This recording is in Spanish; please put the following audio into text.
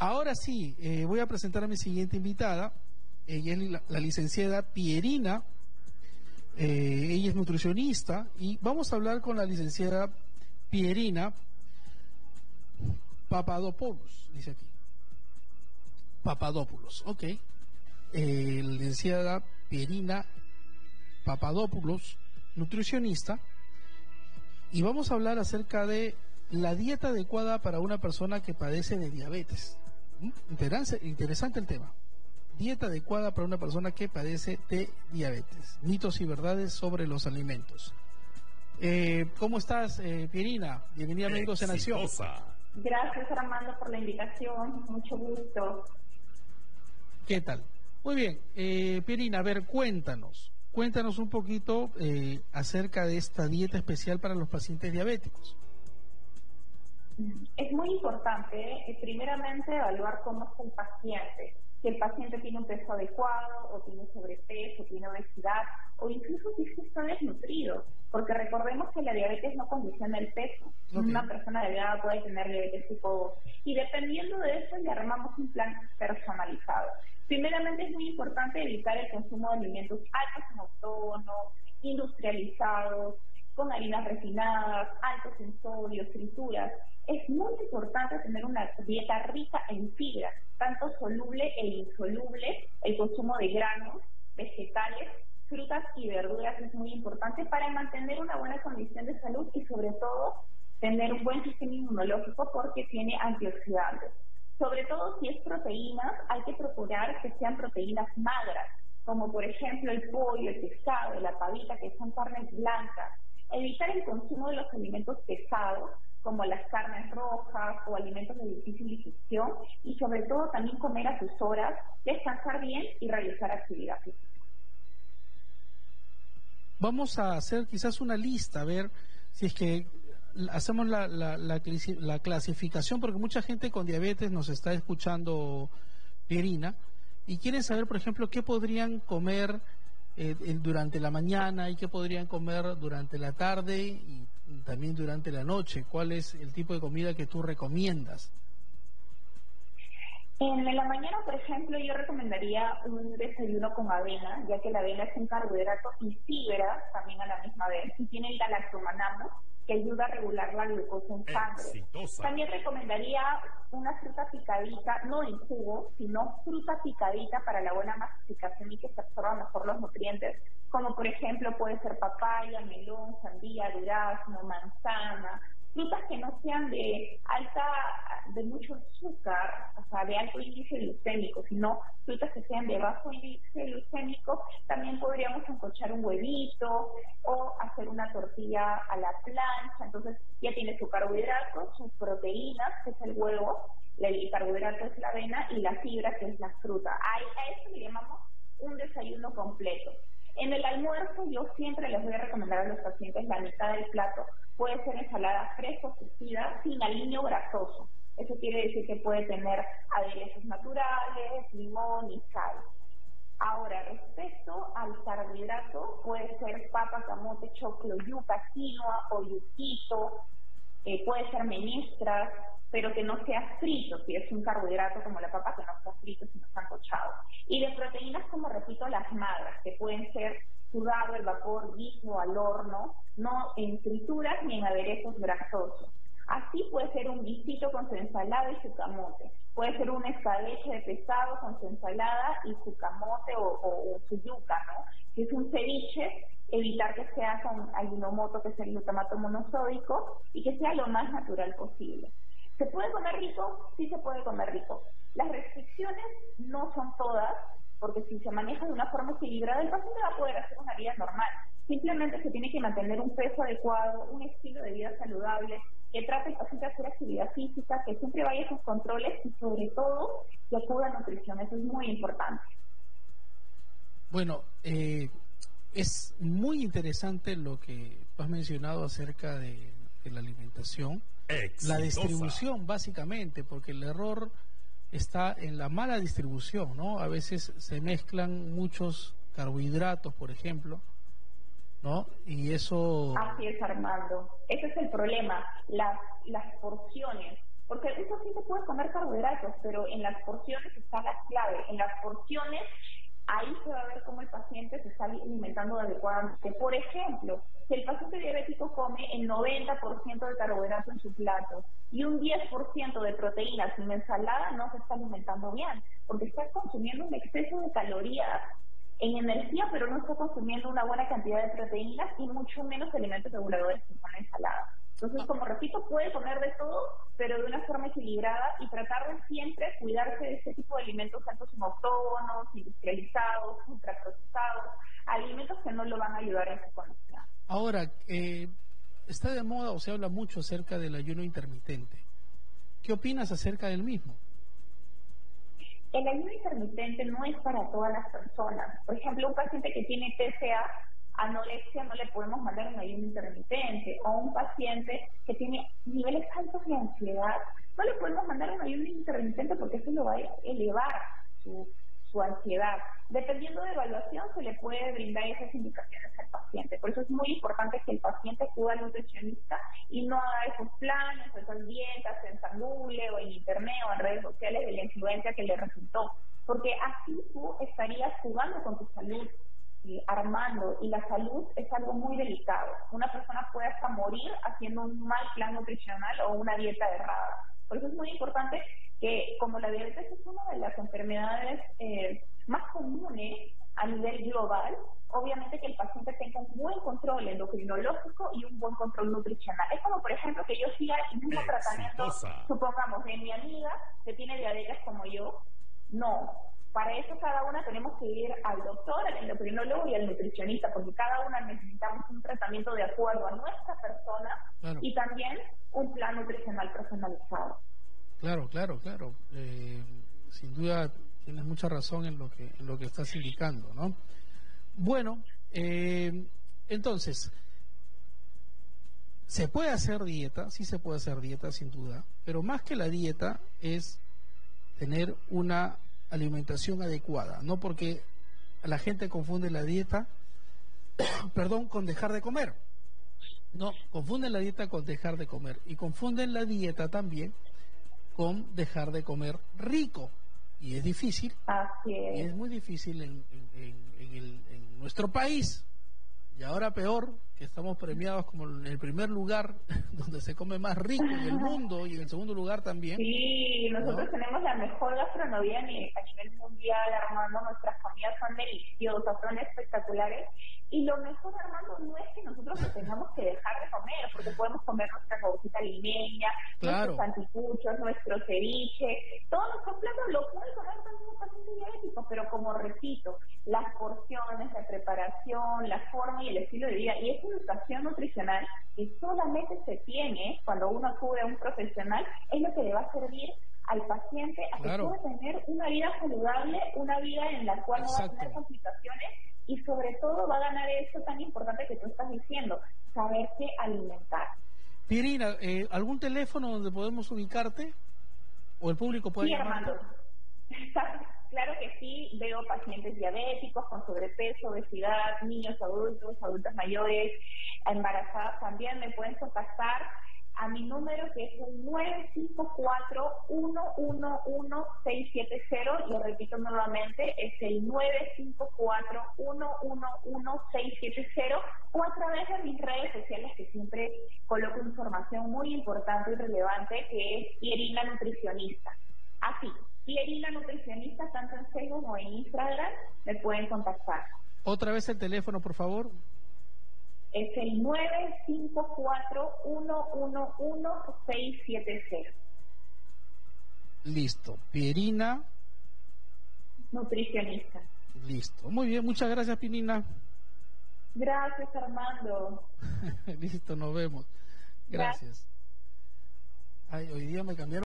Ahora sí, eh, voy a presentar a mi siguiente invitada. Ella es la, licenciada Pierina. Eh, ella es nutricionista y vamos a hablar con la licenciada Pierina Papadopoulos, dice aquí. Papadopoulos, ok. Eh, la licenciada Pierina Papadopoulos, nutricionista, y vamos a hablar acerca de la dieta adecuada para una persona que padece de diabetes. Interesante, interesante el tema. Dieta adecuada para una persona que padece de diabetes. Mitos y verdades sobre los alimentos. Eh, ¿Cómo estás, eh, Pierina? Bienvenida a Médicos en Acción. Gracias, Armando, por la invitación. Mucho gusto. ¿Qué tal? Muy bien. Eh, Pierina, a ver, cuéntanos. Cuéntanos un poquito eh, acerca de esta dieta especial para los pacientes diabéticos. Es muy importante, eh, primeramente, evaluar cómo está el paciente. Si el paciente tiene un peso adecuado, o tiene sobrepeso, tiene obesidad, o incluso si está desnutrido. Porque recordemos que la diabetes no condiciona el peso. Una persona delgada puede tener diabetes tipo 2. Y dependiendo de eso, le armamos un plan personalizado. Primeramente, es muy importante evitar el consumo de alimentos altos en ozono, industrializados, con harinas refinadas, altos en sodio, frituras. Es muy importante tener una dieta rica en fibra, tanto soluble e insoluble, el consumo de granos, vegetales, frutas y verduras es muy importante para mantener una buena condición de salud y sobre todo tener un buen sistema inmunológico porque tiene antioxidantes. Sobre todo si es proteínas, hay que procurar que sean proteínas magras, como por ejemplo el pollo, el pescado, la pavita, que son carnes blancas. Evitar el consumo de los alimentos pesados, como las carnes rojas o alimentos de difícil digestión, y sobre todo también comer a sus horas, descansar bien y realizar actividad física. Vamos a hacer quizás una lista, a ver si es que hacemos la, la, la, clasificación, porque mucha gente con diabetes nos está escuchando, Pierina, y quieren saber, por ejemplo, qué podrían comer eh, durante la mañana y qué podrían comer durante la tarde y también durante la noche. ¿Cuál es el tipo de comida que tú recomiendas? En la mañana, por ejemplo, yo recomendaría un desayuno con avena, ya que la avena es un carbohidrato y fibra también a la misma vez, y tiene el galactomanamo, que ayuda a regular la glucosa en sangre. También recomendaría una fruta picadita, no en jugo, sino fruta picadita para la buena masificación y que se absorban mejor los nutrientes, como por ejemplo puede ser papaya, melón, sandía, durazno, manzana, frutas que no sean de alta, de mucho azúcar, o sea, de alto índice glucémico, sino frutas que sean de bajo índice glucémico, también podríamos encochar un huevito o hacer una tortilla a la plancha, entonces ya tiene su carbohidrato, sus proteínas, que es el huevo, el carbohidrato es la avena y la fibra, que es la fruta. A, eso le llamamos un desayuno completo. En el almuerzo yo siempre les voy a recomendar a los pacientes la mitad del plato puede ser ensalada fresca cocida sin aliño grasoso. Eso quiere decir que puede tener aderezos naturales, limón y sal. Ahora, respecto al carbohidrato, puede ser papa, camote, choclo, yuca, quinoa o yuquito, eh, puede ser menestras, pero que no sea frito, si es un carbohidrato como la papa, que no sea frito, sino sancochado. Y de proteínas, como repito, las magras, que pueden ser sudado, el vapor, guiso, al horno, no en frituras ni en aderezos grasosos. Así puede ser un guisito con su ensalada y su camote. Puede ser un escabeche de pescado con su ensalada y su camote o, su yuca, ¿no? Si es un ceviche, evitar que sea con ayunomoto, que es el glutamato monosódico, y que sea lo más natural posible. ¿Se puede comer rico? Sí se puede comer rico. Las restricciones no son todas, porque si se maneja de una forma equilibrada, el paciente va a poder hacer una vida normal. Simplemente se tiene que mantener un peso adecuado, un estilo de vida saludable, que trate el paciente de hacer actividad física, que siempre vaya a sus controles y sobre todo que acuda a nutrición. Eso es muy importante. Bueno, eh, es muy interesante lo que has mencionado acerca de, la alimentación, la distribución básicamente, porque el error está en la mala distribución, ¿no? A veces se mezclan muchos carbohidratos, por ejemplo, ¿no? Y eso... Así es, Armando. Ese es el problema, las, las porciones. Porque el paciente puede comer carbohidratos, pero en las porciones está la clave. En las porciones ahí se va a ver cómo el paciente se está alimentando adecuadamente. Por ejemplo, si el paciente diabético come el 90% de carbohidratos en su plato y un 10% de proteínas en ensalada, no se está alimentando bien, porque está consumiendo un exceso de calorías en energía, pero no está consumiendo una buena cantidad de proteínas y mucho menos alimentos reguladores como la ensalada. Entonces, como repito, puede comer de todo, pero de una forma equilibrada y tratar de siempre cuidarse de este tipo de alimentos altos en autónomos, industrializados, ultraprocesados, alimentos que no lo van a ayudar en su condición. Ahora, eh, está de moda o se habla mucho acerca del ayuno intermitente. ¿Qué opinas acerca del mismo? El ayuno intermitente no es para todas las personas. Por ejemplo, un paciente que tiene TCA anorexia no le podemos mandar un ayuno intermitente o un paciente que tiene niveles altos de ansiedad, no le podemos mandar un ayuno intermitente porque eso lo va a elevar su, su ansiedad. Dependiendo de evaluación se le puede brindar esas indicaciones al paciente. Por eso es muy importante que el paciente acuda al nutricionista y no haga esos planes, esas dietas en Google o en internet o en redes sociales de la influencia que le resultó. Porque así tú estarías jugando con tu salud armando y la salud es algo muy delicado. Una persona puede hasta morir haciendo un mal plan nutricional o una dieta errada. Por eso es muy importante que como la diabetes es una de las enfermedades eh, más comunes a nivel global, obviamente que el paciente tenga un buen control endocrinológico y un buen control nutricional. Es como, por ejemplo, que yo siga el mismo tratamiento, supongamos, de mi amiga que tiene diabetes como yo. No, para eso cada una tenemos que ir al doctor, al endocrinólogo y al nutricionista, porque cada una necesitamos un tratamiento de acuerdo a nuestra persona y también un plan nutricional personalizado. Claro, claro, claro. Eh, sin duda tienes mucha razón en lo que en lo que estás indicando, ¿no? Bueno, eh, entonces se puede hacer dieta, sí se puede hacer dieta sin duda, pero más que la dieta es tener una alimentación adecuada, no porque la gente confunde la dieta, perdón, con dejar de comer. No, confunden la dieta con dejar de comer y confunden la dieta también con dejar de comer rico. Y es difícil. Así es. Y es muy difícil en, en nuestro país. Y ahora peor, que estamos premiados como en el primer lugar donde se come más rico en el mundo y en el segundo lugar también. Sí, nosotros tenemos la mejor gastronomía a nivel mundial, Armando, nuestras comidas son deliciosas, son espectaculares. Y lo mejor, Armando, no es que nosotros lo tengamos que dejar de comer, porque podemos comer nuestra cosita limeña, nuestros anticuchos, nuestro ceviche, todos nuestros platos lo puede comer también un paciente diabético, pero como repito, las porciones, la preparación, la forma y el estilo de vida, y es educación nutricional que solamente se tiene cuando uno acude a un profesional, es lo que le va a servir al paciente a que pueda tener una vida saludable, una vida en la cual no va a tener complicaciones y sobre todo va a ganar eso tan importante que tú estás diciendo, saberse alimentar. Pirina, eh, ¿algún teléfono donde podemos ubicarte? ¿O el público puede sí, Armando. Claro que sí, veo pacientes diabéticos con sobrepeso, obesidad, niños adultos, adultas mayores, embarazadas también. Me pueden contactar a mi número que es el 954-111-670. Lo repito nuevamente, es el 954-111-670 o a través de mis redes sociales que siempre coloco información muy importante y relevante que es Irina Nutricionista. Así, Pierina Nutricionista, tanto en Facebook como en Instagram, me pueden contactar. Otra vez el teléfono, por favor. Es el 954-111-670. Listo. Pierina. Nutricionista. Listo. Muy bien, muchas gracias, Pierina. Gracias, Armando. Listo, nos vemos. Gracias. Ay, hoy día me cambiaron.